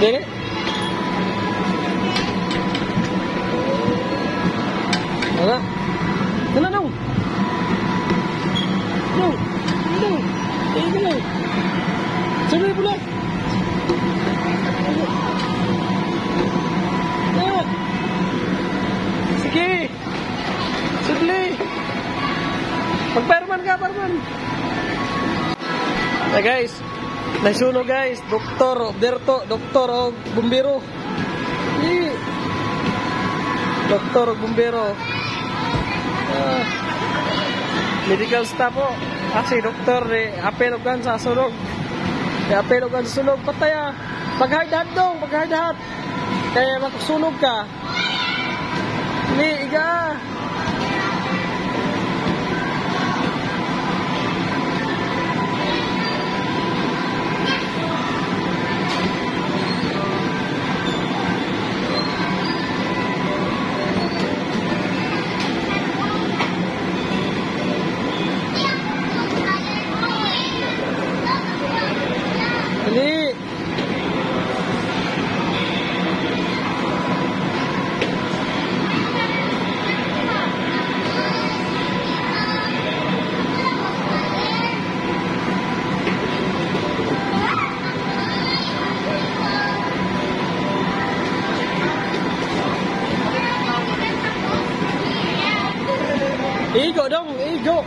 Dili. Wala. Wala nung. Nung. Nung. Eh, gila. Sabi pula. Sige. Sudli. Pag-fireman ka, fireman. Hey guys, nasunog guys, doktor, Berto, doktor o bumbero. Di. Doktor o bumbero. Ah, medical staff po. Kasi doktor, eh, apel kan sa sunog. Eh, apel kan sa sunog, patay ah. Pag-hard dong, pag-hard Kaya makasunog ka. นี่一个动，一个。